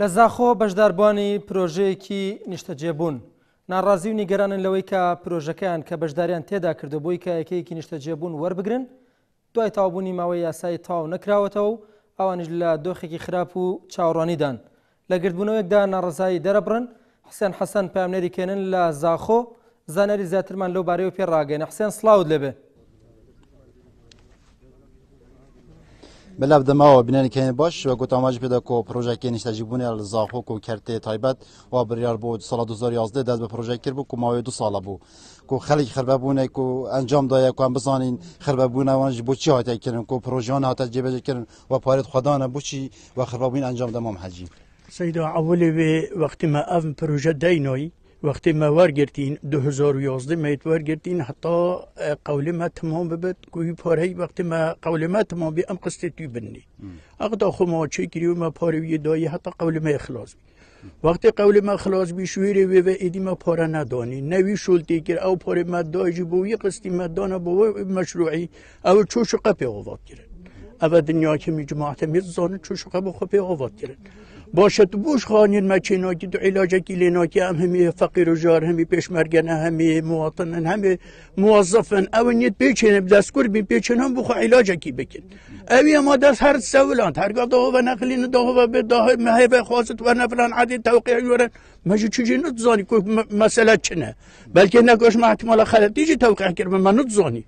لە زاخۆ بەشداربوانی پرۆژەیەکی نیشتەجێبوون ناڕازی و نیگەرانن لەوەی کە پرۆژەکان کە بەشداریان تێدا کردو بۆی کە یەکەیەکی نیشتەجێبوون وەربگرن دوای تاوبوونی ماوەی یاسایی تاو نەکراوەتەوە و ئەوانش لە دۆخێکی خراپ و چاوەڕوانیدان. لە گردبوونەوەیەکدا ناڕزایی دەرەبڕن حسێن حەسەن پامنەری کێنن لە زاخۆ زانەری زیاترمان لەو بارەیە پێڕاگەین حسێن سلااوت لەبێ بلب دما و بینن که باش و گوت آماج پیدا کو پروژه که نشته جیبونی ال زاخو کو کرته تایبت و بریار بود سال 2011 دست به پروژه کر بو کو ماوی دو سال بو کو خلق خربه بونه کو انجام دایا کو هم بزانین خربه بونه وانج بو چی هاته کرن کو پروژه ها هاته جیبه کرن و پارت خدا نه بو چی و خربه بین انجام دمام حجی سیدا اولی وقتی ما اون پروژه دینوی وقتی ما ورگرتین 2011 میت ورگرتین حتی قول ما تمام ببد کوی پاره وقتی ما قول ما تمام بی ام قصه توی بنی اقدا خو ما چه کریو ما پاره وی دایی حتی قول ما اخلاص بی. وقتی قول ما خلاص بی شویره وی و ایدی ما پاره ندانی. نوی شلتی کر او پاره ما دایجی بو یه قسطی ما دانا بو مشروعی او چو شقه پی آواد کرد او دنیا که می جماعت می زانه چو شقه بو خو پی آواد کرد باشد بوش خانین مچینا که دو علاج کی لینا که هم همی فقیر و جار همی پیشمرگن همی مواطنن همی موظفن. او نیت پیچن دستگور بین پیچن هم بخو علاج کی بکن اوی ما دست هر سولان هرگاه دو و نقلین دو و به داه مهیب خواست و نفلان عادی توقیع یورن مجی چجی نتزانی؟ که مسئله چنه؟ بلکه نگوش ما احتمال خلطی جی توقیع کرد من نتزانی.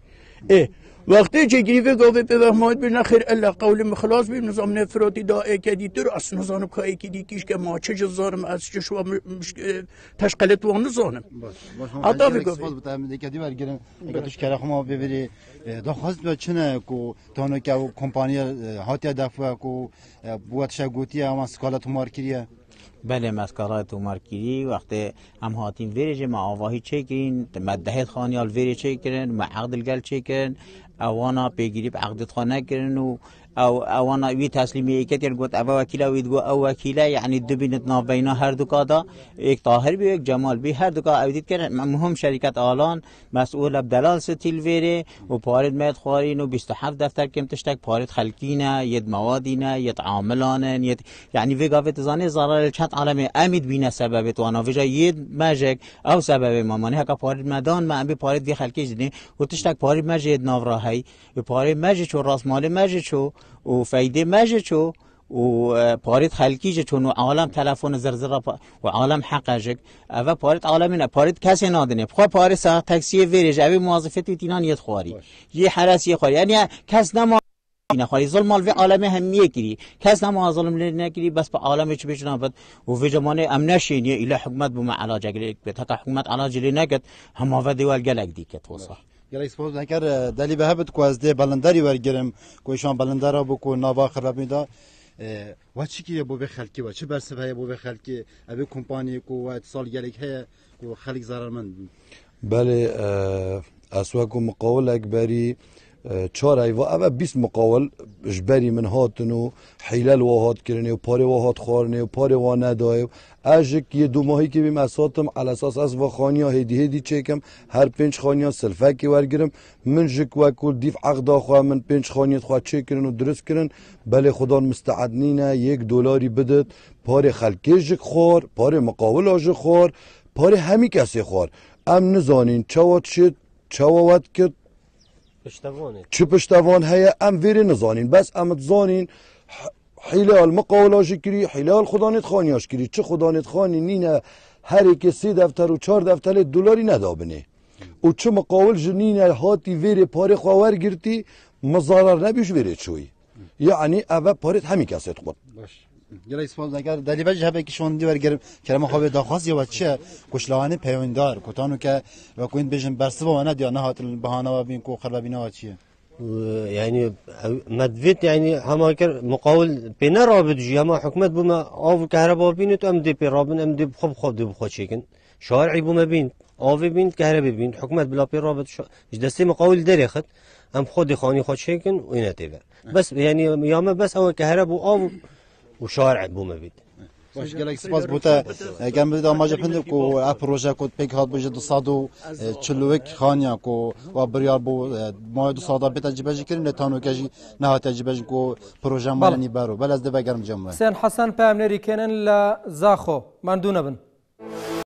اه وقتی که گیوه گاوه به وحماد بین خیر الا قول مخلاص بیم نظام نفراتی دا اکدی تر اس نظام که اکدی کیش که ما چه جزارم از چه شو تشکلت وان نظانم حتی بگو بتام دیگه دی برگرم گتوش کرا خما ببری. دخواست به چنه کو تانو که کمپانی هاتیا دفعه کو بوت شگوتی اما سکالت مارکریه بله مسکرات مارکیری وقتی هم هاتین ویرج ما آواهی چه کرین؟ خانیال ویری چه کرن؟ ما عقد الگل چه کرن؟ اوانا پیگیری عقدت خانه کرن و او اوانا وی تسلیمی کتر گوت او وکیلا وید گو او وکیلا یعنی دو بینت نا بینا هر دو کادا یک طاهر بی یک جمال بی هر دو کا اودید کرن. مهم شرکت آلان مسئول دلال ستیل ویره و پارد مید خوارین و 27 دفتر کم تشتک پارد خلکینه ید موادینه ید عاملانه ید یعنی وی گافت زانه ضرر چند عالم امید بینه سبب تو انا ویجا ید ماجک او سبب ما مانه هکا پارد مدان ما بی پارد دی خلکی جدی. و تشتک پارد مجید ناوراهی. پارد مجید چو راس مال مجید چو. و فایده مجه چو؟ و پارید خلکی جه چون عالم تلفن زرزره و عالم حق جک. و پارید عالم نه. پارید کسی نادنه. بخوا پارید ساعت تاکسی ویرج اوی موظفتی تینان یت خواری. یه حرس یه خواری. یعنی کس نما نخواری ظلم الوی عالم همیه کری کس نما ظلم نکری بس به عالم چه بچنا بد. و وی جمانه ام نشین یا اله حکومت بما علاج گلی حتی حکومت علاج لی نکت هم ها دیوال گلک دی که توصل گلی سپاس نکر دلی به هبت کو از ده بلندری ورگرم کوشان بلندرا بو کو نابا خراب میدا و چی کی بو به خلکی و چه برسه بو به خلکی ابي کمپانی کو و اتصال گلک هه کو خلک ضررمند بله اسواق مقاول اکبری چهار ایوا اما 20 مقاول جبری من هاتنو حیلل و هات کرنه و پاره و هات و پاره و ندای. اجک یه دو ماهی که بیم اساتم على اساس از و خانیا هدی هدی چکم هر پنج خانیا سلفکی ورگرم. من جک و کل دیف عقدا خوا من پنج خانیت خوا چکرن و درست کرن. بله خدا مستعد نینه یک دلاری بدد پاره جک خور پاره مقاول آجک خور پاره همی کسی خور. ام نزانین چوات شد چوات کرد پشتوانه چه پشتوان هيا ام ویری نزانین. بس ام تزانین حلال مقاولاش کری حلال خدانت خانیاش کری چه خدانت خانی؟ نینه هر یک سی دفتر و چهار دفتر دلاری ندابنه و چه مقاول جنینه هاتی ویری پاره خواور گرتی مزارر نبیش ویری چوی یعنی اوه پارت همی کسید خود باش. گلی سپاس. نکر دلی بج هبه که شون دیور گرم کرم خواب داخواست یا چه کشلاوانی پیوندار. کتانو که و کوین بجن برسه با نه یا نه هات بهانه و بین کو خراب بینا چیه؟ يعني مدفت يعني هما كر مقاول بين رابط جي هما حكمت بما آف كهرباء بين ام دي بي رابن ام دي بخب خب دي بخو شيكن شارعي بما بين آف بين كهرباء بين حكمت بلا بي رابط شا... دستي مقاول دريخت ام خود خاني خود شيكن وين تبع بس يعني ياما بس هو كهرباء وآف وشارع بومه بيت. باش گلک سپاس بوتا؟ گم آه، بده ماجه پند کو ا پروژه کو بوجه 241 خانیا کو و بریار آه، بو ما 200 بیت اجبج كرين نتانو كاجي نها هات اجبج کو پروژه مالنی بل از دبگرم جمع سن حسن پامنری لا زاخو ماندونا بن